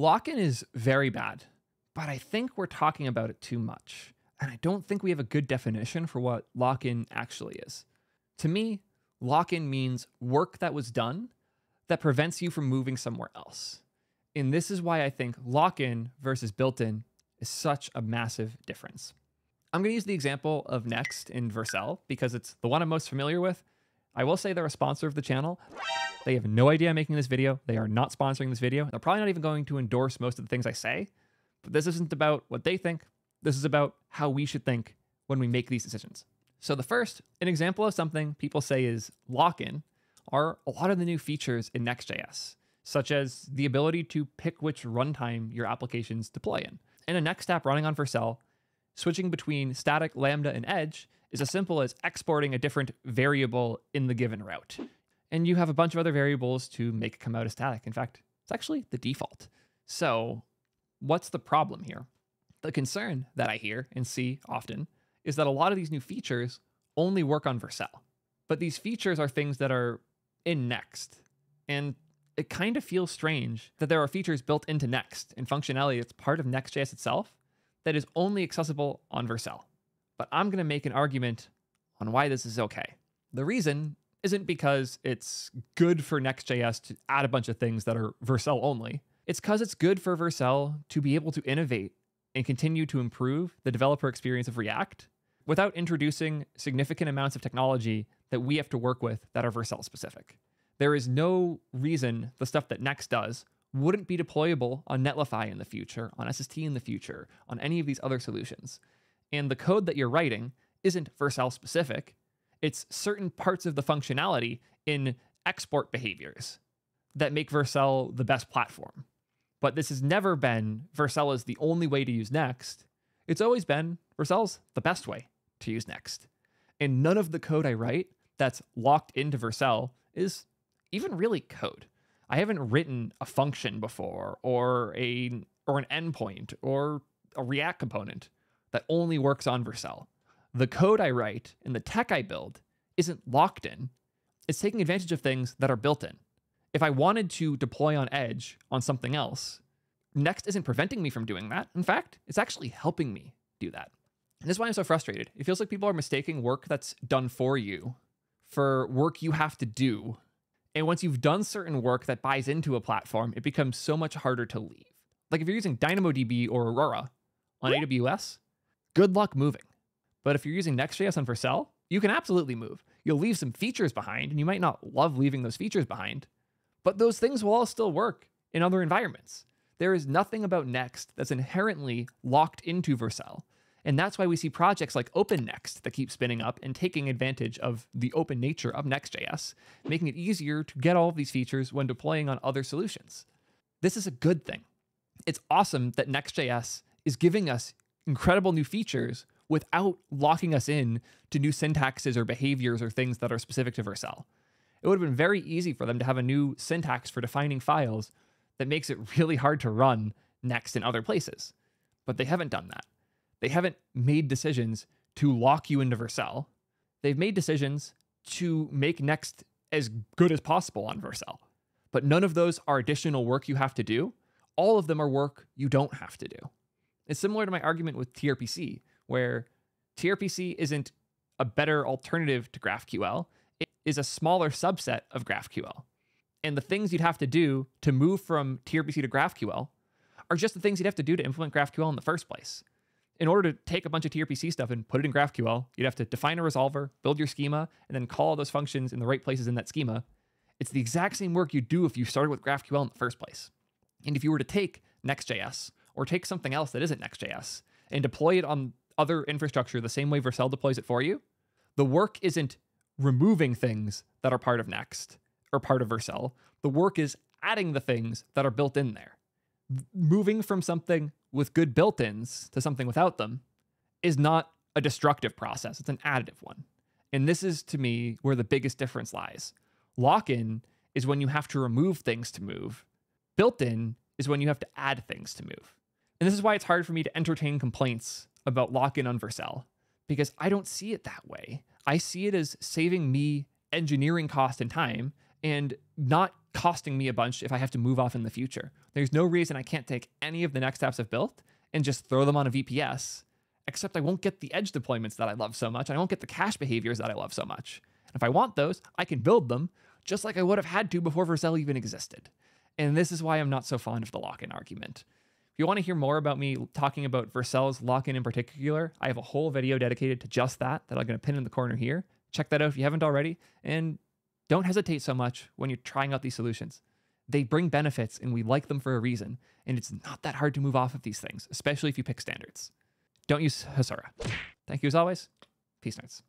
Lock-in is very bad, but I think we're talking about it too much. And I don't think we have a good definition for what lock-in actually is. To me, lock-in means work that was done that prevents you from moving somewhere else. And this is why I think lock-in versus built-in is such a massive difference. I'm going to use the example of Next in Vercel because it's the one I'm most familiar with. I will say they're a sponsor of the channel. They have no idea I'm making this video. They are not sponsoring this video. They're probably not even going to endorse most of the things I say. But this isn't about what they think. This is about how we should think when we make these decisions. So the first, an example of something people say is lock-in, are a lot of the new features in Next.js, such as the ability to pick which runtime your applications deploy in. In a Next app running on Vercel, switching between static, Lambda, and Edge is as simple as exporting a different variable in the given route. And you have a bunch of other variables to make it come out as static. In fact, it's actually the default. So what's the problem here? The concern that I hear and see often is that a lot of these new features only work on Vercel. But these features are things that are in Next. And it kind of feels strange that there are features built into Next and functionality that's part of Next.js itself that is only accessible on Vercel. But I'm going to make an argument on why this is okay. The reason isn't because it's good for Next.js to add a bunch of things that are Vercel only. It's because it's good for Vercel to be able to innovate and continue to improve the developer experience of React without introducing significant amounts of technology that we have to work with that are Vercel specific. There is no reason the stuff that Next does wouldn't be deployable on Netlify in the future, on SST in the future, on any of these other solutions. And the code that you're writing isn't Vercel specific, it's certain parts of the functionality in export behaviors that make Vercel the best platform. But this has never been Vercel is the only way to use Next. It's always been Vercel's the best way to use Next. And none of the code I write that's locked into Vercel is even really code. I haven't written a function before or a or an endpoint or a React component that only works on Vercel. The code I write and the tech I build isn't locked in. It's taking advantage of things that are built in. If I wanted to deploy on Edge on something else, Next isn't preventing me from doing that. In fact, it's actually helping me do that. And this is why I'm so frustrated. It feels like people are mistaking work that's done for you for work you have to do and once you've done certain work that buys into a platform, it becomes so much harder to leave. Like if you're using DynamoDB or Aurora on AWS, good luck moving. But if you're using Next.js on Vercel, you can absolutely move. You'll leave some features behind, and you might not love leaving those features behind, but those things will all still work in other environments. There is nothing about Next that's inherently locked into Vercel. And that's why we see projects like OpenNext that keep spinning up and taking advantage of the open nature of Next.js, making it easier to get all of these features when deploying on other solutions. This is a good thing. It's awesome that Next.js is giving us incredible new features without locking us in to new syntaxes or behaviors or things that are specific to Vercel. It would have been very easy for them to have a new syntax for defining files that makes it really hard to run Next in other places. But they haven't done that. They haven't made decisions to lock you into Vercel. They've made decisions to make Next as good as possible on Vercel. But none of those are additional work you have to do. All of them are work you don't have to do. It's similar to my argument with TRPC, where TRPC isn't a better alternative to GraphQL, it is a smaller subset of GraphQL. And the things you'd have to do to move from TRPC to GraphQL are just the things you'd have to do to implement GraphQL in the first place in order to take a bunch of TRPC stuff and put it in GraphQL, you'd have to define a resolver, build your schema, and then call all those functions in the right places in that schema. It's the exact same work you'd do if you started with GraphQL in the first place. And if you were to take Next.js or take something else that isn't Next.js and deploy it on other infrastructure the same way Vercel deploys it for you, the work isn't removing things that are part of Next or part of Vercel. The work is adding the things that are built in there. Moving from something with good built ins to something without them is not a destructive process, it's an additive one. And this is to me where the biggest difference lies. Lock in is when you have to remove things to move, built in is when you have to add things to move. And this is why it's hard for me to entertain complaints about lock in on Vercel, because I don't see it that way. I see it as saving me engineering cost and time and not costing me a bunch if I have to move off in the future. There's no reason I can't take any of the next apps I've built and just throw them on a VPS, except I won't get the edge deployments that I love so much. I won't get the cache behaviors that I love so much. And if I want those, I can build them just like I would have had to before Vercel even existed. And this is why I'm not so fond of the lock in argument. If you want to hear more about me talking about Vercel's lock in particular, I have a whole video dedicated to just that that I'm going to pin in the corner here. Check that out if you haven't already. And don't hesitate so much when you're trying out these solutions. They bring benefits and we like them for a reason. And it's not that hard to move off of these things, especially if you pick standards. Don't use Hasura. Thank you as always. Peace, nerds.